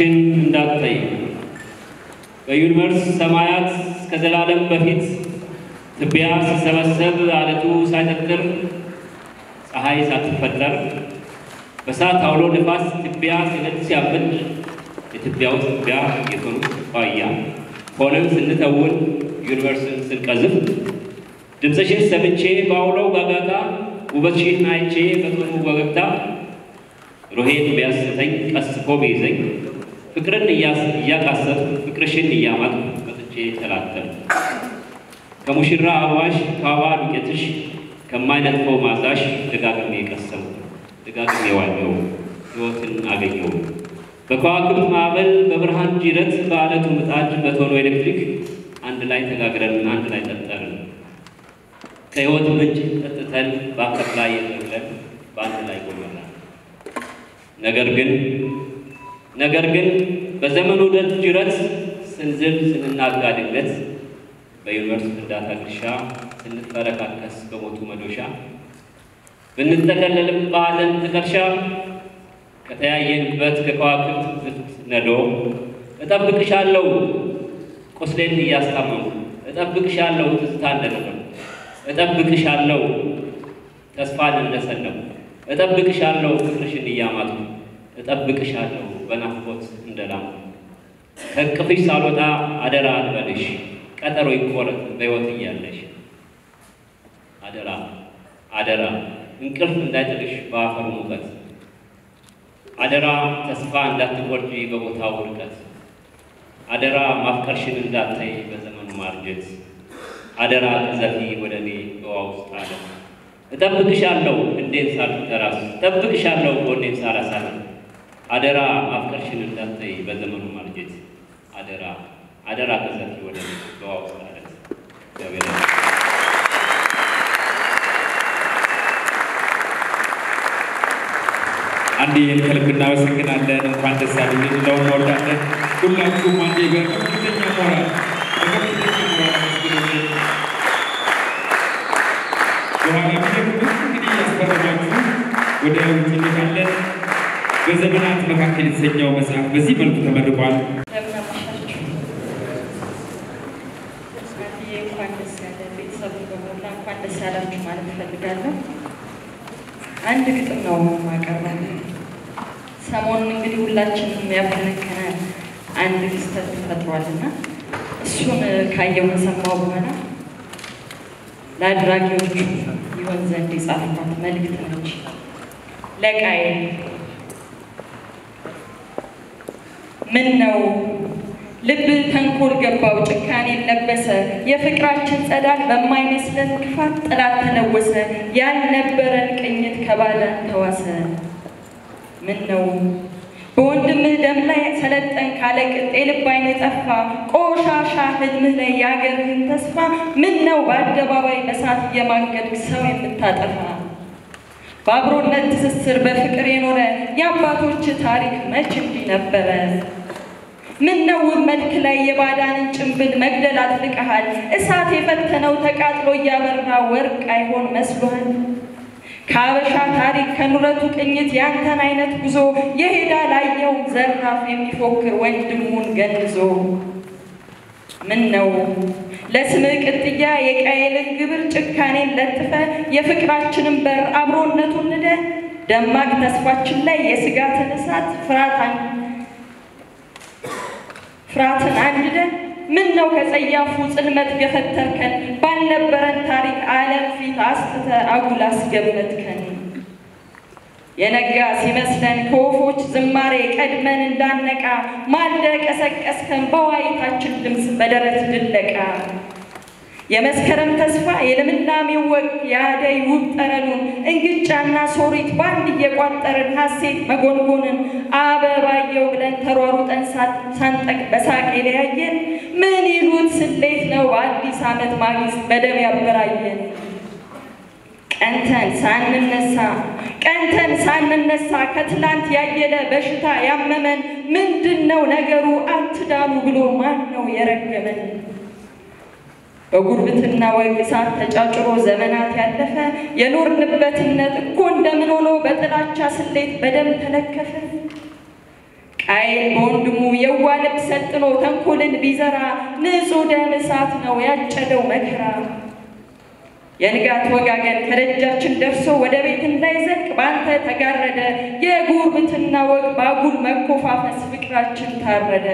ማፍቀርሽን እንዳትጠይ በዩኒቨርስ ሰማያት እስከ ዘላለም በፊት ትቢያ ሲሰበሰብ አለቱ ሳይጠጥር ፀሐይ ሳትፈጠር በሳት አውሎ ንፋስ ትቢያ ሲነድ ሲያብድ የትቢያው ትቢያ የቶኑ ቋያ ሆነን ስንተውን ዩኒቨርስን ስንቀዝፍ? ድምፅሽን ሰምቼ በአውሎው ጋጋታ ውበትሽን አይቼ በቶኑ ወገግታ ሩሄን ቢያስተኝ ቀስፎ ቢይዘኝ ፍቅርን እያቃሰት ፍቅርሽን እያማጥ መጥቼ ተላተም ከሙሽራ አበባሽ ከአበባ ዱቄትሽ ከማይነጥፈው ማዛሽ ደጋግሜ ቀሰም ደጋግሜ ዋኘው ሕይወትን አገኘው በከዋክብት ማዕበል በብርሃን ጅረት በአለቱ ምጣድ በቶኖ ኤሌክትሪክ አንድ ላይ ተጋግረን አንድ ላይ ጠጠርን። ከሕይወት ምንጭ ጠጥተን በአፈር ላይ የጠብለን በአንድ ላይ ጎመናል። ነገር ግን ነገር ግን በዘመኑ ደት ጅረት ስንዝል ስንናጋ ድንገት በዩኒቨርስቲ ፍንዳታ ግርሻ ስንፈረካከስ በሞቱ መዶሻ ብንጠቀለልም በሐዘን ትከሻ ከተያየንበት ከከዋክብት ዝፍት ነዶ እጠብቅሻለሁ ቁስሌን እያስታመሙ እጠብቅሻለሁ ትዝታ እንደነበሩ እጠብቅሻለሁ ተስፋን እንደሰነቁ እጠብቅሻለሁ ፍቅርሽን እያማጡ እጠብቅሻለሁ በናፍቆት እንደላሙ ከእቅፍሽ ሳልወጣ አደራ አልበልሽ ቀጠሮ ይቆረጥ በሕይወት እያለሽ። አደራ አደራ እንቅልፍ እንዳይጥልሽ በአፈሩ ሙቀት። አደራ ተስፋ እንዳትቆርጪ በቦታው ውድቀት። አደራ ማፍቀርሽን እንዳታይ በዘመኑ ማርጀት። አደራ ቅዘፊ ወደ እኔ በውሃ ውስጥ አለ እጠብቅሻለሁ እንዴን ሳልተራስ እጠብቅሻለሁ ጎኔን ሳላሳል አደራ ማፍቀርሽን እንዳታይ በዘመኑ ማርጀት። አደራ አደራ ቅዘፊ ወደ በውሃ ውስጥ አለ እግዚአብሔር አንዴ ከልብ እናመሰግናለን። እንኳን ደስ ያለን ልንለውም እንወዳለን። ሁላችሁም አንዴ በከፍተኛ ሞራል በከፍተኛ ሞራል በኋላ ደግሞ እንግዲህ ያስፈረማችሁ ወደ ውጭ በዘመናት መካከል የተሰኘው መጽሐፍ በዚህ መልኩ ተመርቋል። ያላችሁ ማለት እፈልጋለሁ። አንድ ግጥም ነው የማቀርበው። ሰሞኑን እንግዲህ ሁላችንም ያፈነከነ አንድ ክስተት ተፈጥሯልና እሱን ካየው ከሰማው በኋላ ለአድራጊዎቹ ይሆን ዘንድ የጻፍኳት መልእክት ነች። ለቃየል ምን ነው? ልብ ተንኮል ገባው ጭካኔን ለበሰ። የፍቅራችን ጸዳል በማይመስለን ክፋት ጥላት ተለወሰ ያልነበረን ቅኝት ከባዳን ተዋሰ። ምን ነው? በወንድምህ ደም ላይ ሰለጠን ካለቅጥ የልብ አይን ጠፋ። ቆሻሻ ህልምህ ላይ የአገርህን ተስፋ። ምን ነው? በአደባባይ በሳት እየማገድክ ሰው የምታጠፋ። በአብሮነት ትስስር በፍቅር የኖረ የአባቶች ታሪክ መች እንዲህ ነበረ? ምን ነው መልክ ላይ የባዳንን ጭንብል መግደል አጥልቀሃል። እሳት የፈተነው ተቃጥሎ እያበራ ወርቅ አይሆን መስሏል። ከአበሻ ታሪክ ከኑረቱ ቅኝት ያንተን አይነት ጉዞ የሄዳ ላየው ዘራፍ የሚፎክር ወንድሙን ገንዞ ምን ነው ለስምህ ቅጥያ የቃየልን ግብር ጭካኔን ለጥፈ የፍቅራችንን በር አብሮነቱን ንደ ደማቅ ተስፋችን ላይ የስጋትን እሳት ፍርሃት ፍርሃትን አንድደ ምን ነው ከጸያፉ ጽልመት ገፈተርከን ባልነበረን ታሪክ ዓለም ፊት አስትተ አጉል አስገመትከን። የነጋ ሲመስለን ከወፎች ዝማሬ ቀድመን እንዳነቃ ማልደ ቀሰቀስከን በዋይታችን ድምፅ በደረት ድለቃ የመስከረም ተስፋ የልምላሜ ወቅት የአደይ ውብ ጠረኑን እንግጫና ሶሪት በአንድ እየቋጠርን ሐሴት መጎንጎንን አበባየው ብለን ተሯሩጠን ሳንጠቅ በሳቅ የለያየን ምን ይሉት ስሌት ነው አዲስ ዓመት ማግስት በደም ያበራየን። ቀንተን ሳንነሳ ቀንተን ሳንነሳ ከትላንት ያየለ በሽታ ያመመን ምንድን ነው ነገሩ አትዳኑ ብሎ ማን ነው የረገመን? በጉርብትና ወግ እሳት ተጫጭሮ ዘመናት ያለፈ የኖርንበትነት እኮ እንደምን ሆኖ በጥላቻ ስሌት በደም ተለከፈ። ቃየል በወንድሙ የዋ ልብ ሰልጥኖ ተንኮልን ቢዘራ ንጹሕ ደም እሳት ነው ያጨደው መከራ። የንጋት ወጋገን ከደጃችን ደርሶ ወደ ቤት እንዳይዘልቅ በአንተ ተጋረደ። የጉርብትና ወግ ባጉል መኮፋፈስ ፍቅራችን ታረደ።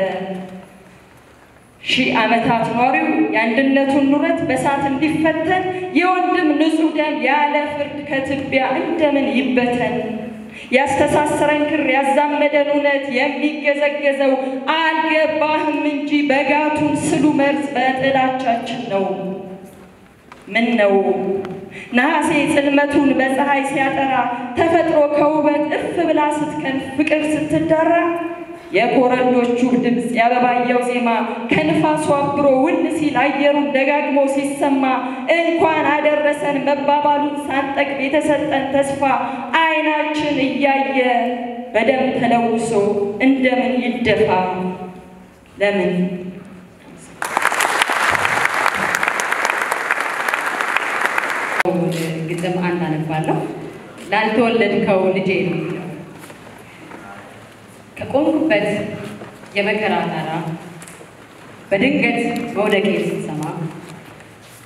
ሺህ ዓመታት ኗሪው የአንድነቱን ኑረት በሳት እንዲፈተን የወንድም ንጹሕ ደም ያለ ፍርድ ከትቢያ እንደምን ይበተን? ያስተሳሰረን ክር ያዛመደን እውነት የሚገዘገዘው አልገባህም እንጂ በጋቱን ስሉ መርዝ በጥላቻችን ነው። ምን ነው ነሐሴ ጽልመቱን በፀሐይ ሲያጠራ ተፈጥሮ ከውበት እፍ ብላ ስትከን ፍቅር ስትዳራ የኮረዶቹ ድምፅ የአበባየው ዜማ ከንፋሱ አብሮ ውን ሲል አየሩን ደጋግሞ ሲሰማ እንኳን አደረሰን መባባሉን ሳንጠግብ የተሰጠን ተስፋ ዓይናችን እያየ በደም ተለውሶ እንደምን ይደፋ? ለምን? ግጥም አንድ አነባለሁ። ላልተወለድከው ልጄ ነው የሚለው ከቆምኩበት የመከራ ጣራ በድንገት መውደቄ ስትሰማ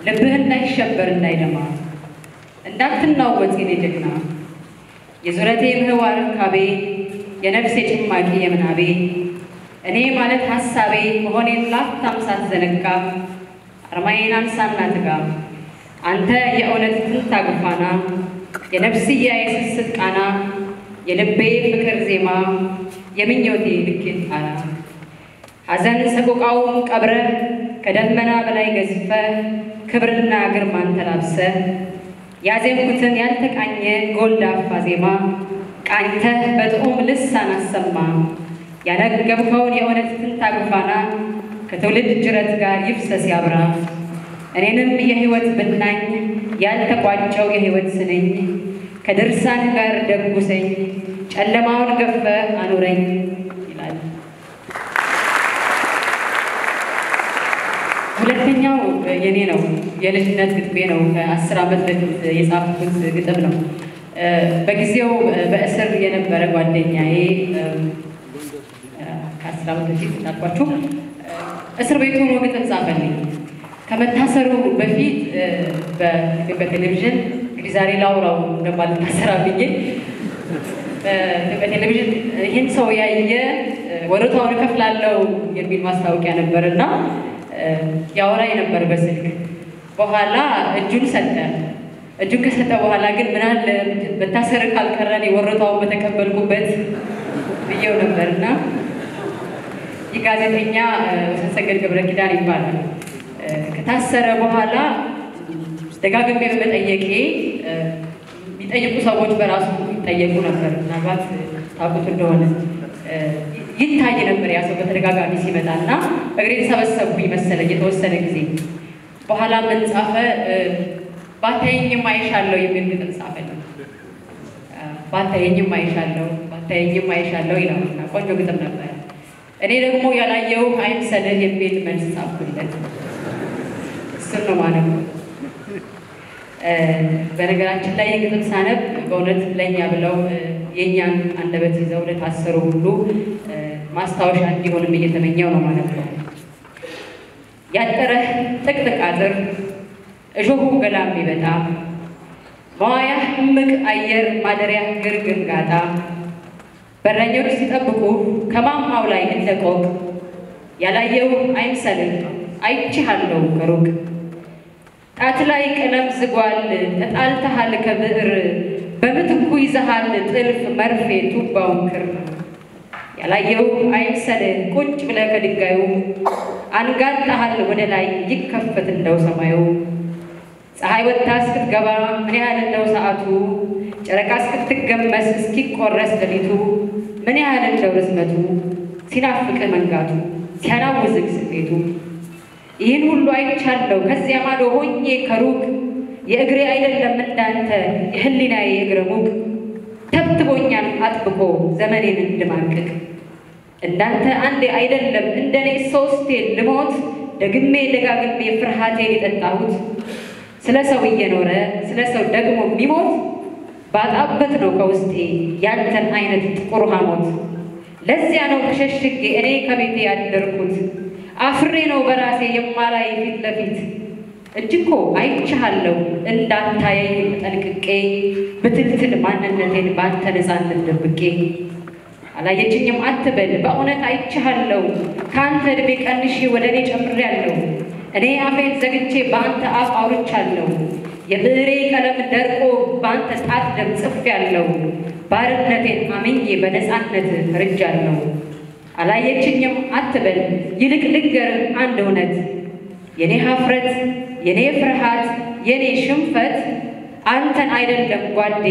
ልብህ እንዳይሸበር እንዳይደማ እንዳትናወጥ የኔ ጀግና የዙረቴ ምህዋር ካቤ የነፍሴ ጭማቂ የምናቤ እኔ ማለት ሐሳቤ መሆኔን ላፍታም ሳትዘነጋ አርማዬን አንሳና ትጋ አንተ የእውነት ትንታግ ፋና የነፍስያ የስስት ቃና የልቤ ፍቅር ዜማ የምኞቴ ልኬት ጣራ ሐዘን ሰቆቃውን ቀብረ ከደመና በላይ ገዝፈ ክብርና ግርማን ተላብሰ ያዜምኩትን ያልተቃኘ ጎልዳፋ ዜማ ቃኝተህ በጥዑም ልሳን አሰማ ያነገብከውን የእውነት ትንታግ ፋና ከትውልድ ጅረት ጋር ይፍሰስ ያብራ። እኔንም የሕይወት ብናኝ ያልተቋጨው የሕይወት ስነኝ ከድርሳን ጋር ደጉሰኝ ጨለማውን ገፈ አኑረኝ ይላል። ሁለተኛው የኔ ነው፣ የልጅነት ግጥሜ ነው። ከአስር ዓመት በፊት የጻፍኩት ግጥም ነው። በጊዜው በእስር የነበረ ጓደኛዬ ከአስር ዓመት በፊት እንዳልኳችሁ እስር ቤት ሆኖ ግጥም ጻፈልኝ። ከመታሰሩ በፊት በኢትዮጵያ ቴሌቪዥን እንግዲህ ዛሬ ላውራው እንደማልታሰር ብዬ በኢትዮጵያ ቴሌቪዥን ይህን ሰው ያየ ወረታውን እከፍላለሁ የሚል ማስታወቂያ ነበር እና ያወራኝ ነበር በስልክ። በኋላ እጁን ሰጠ። እጁን ከሰጠ በኋላ ግን ምናለ መታሰር ካልቀረን የወረታውን በተቀበልኩበት ብዬው ነበር እና ይህ ጋዜጠኛ ወሰንሰገድ ገብረ ኪዳን ይባላል። ከታሰረ በኋላ ደጋግሜ በመጠየቄ የሚጠይቁ ሰዎች በራሱ ይጠየቁ ነበር። ምናልባት ታውቁት እንደሆነ ይታይ ነበር ያ ሰው በተደጋጋሚ ሲመጣ እና እግሬን ሰበሰብኩኝ መሰለኝ የተወሰነ ጊዜ። በኋላ ምን ጻፈ? ባታየኝም አይሻለሁ የሚል ግጥም ጻፈልኝ። ባታየኝም አይሻለሁ፣ ባታየኝም አይሻለሁ ይላል እና ቆንጆ ግጥም ነበር። እኔ ደግሞ ያላየው አይምሰልህ የሚል መልስ ጻፍኩለት። እሱን ነው ማለት ነው። በነገራችን ላይ የግጥም ሳነብ በእውነት ለእኛ ብለው የእኛን አንደበት ይዘው ለታሰሩ ሁሉ ማስታወሻ እንዲሆንም እየተመኘው ነው ማለት ነው። ያጠረህ ጥቅጥቅ አጥር እሾሁ ገላም ቢበጣ መዋያህ እምቅ አየር ማደሪያ ግርግር ጋጣ በረኞች ሲጠብቁ ከማማው ላይ እንደ ቆቅ ያላየው አይምሰልህ አይቼሃለሁ ከሩቅ ጣት ላይ ቀለም ዝጓል ተጣልተሃል ከብዕር በምትኩ ይዘሃል ጥልፍ መርፌ ቱባውን ክር። ያላየው አይምሰልህ ቁጭ ብለህ ከድንጋዩ አንጋጣሃል ወደ ላይ ይከፈት እንደው ሰማዩ። ፀሐይ ወጥታ እስክትገባ ምን ያህል እንደው ሰዓቱ? ጨረቃ እስክትገመስ እስኪቆረስ ሌሊቱ ምን ያህል እንደው ርዝመቱ? ሲናፍቅህ መንጋቱ ሲያናውዝግ ስሜቱ ይህን ሁሉ አይቻለሁ። ከዚያ ማዶ ሆኜ ከሩቅ የእግሬ አይደለም እንዳንተ የህሊናዬ የእግረ ሙቅ ተብትቦኛል አጥብቆ ዘመኔን እንድማቅቅ። እንዳንተ አንዴ አይደለም እንደኔ ሶስቴ ልሞት ደግሜ ደጋግሜ ፍርሃቴን የጠጣሁት። ስለ ሰው እየኖረ ስለ ሰው ደግሞ የሚሞት ባጣበት ነው ከውስጤ ያንተን አይነት ጥቁር ሐሞት። ለዚያ ነው ተሸሽጌ እኔ ከቤቴ ያደርኩት። አፍሬ ነው በራሴ የማላይ ፊት ለፊት። እጅ እኮ አይቼሃለሁ እንዳታየኝ ጠንቅቄ ብትልትል ማንነቴን ባንተ ነፃነት ደብቄ። አላየችኝም አትበል በእውነት አይቼሃለሁ። ከአንተ ዕድሜ ቀንሼ ወደ እኔ ጨምሬያለሁ። እኔ አፌን ዘግቼ በአንተ አፍ አውርቻለሁ። የብዕሬ ቀለም ደርቆ በአንተ ጣት ደም ጽፌያለሁ። ባርነቴን አምኜ በነፃነት ፈርጃለሁ አላየችኝም አትበል። ይልቅ ልንገርህ አንድ እውነት የኔ ሀፍረት የኔ ፍርሃት የኔ ሽንፈት አንተን አይደለም ጓዴ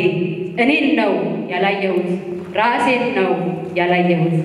እኔን ነው ያላየሁት ራሴን ነው ያላየሁት